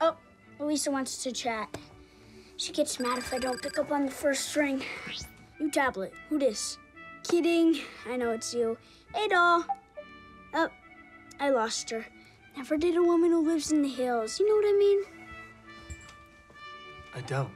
Oh, Elisa wants to chat. She gets mad if I don't pick up on the first ring. New tablet. Who dis? Kidding. I know it's you. Hey, doll. Oh, I lost her. Never did a woman who lives in the hills. You know what I mean? I don't.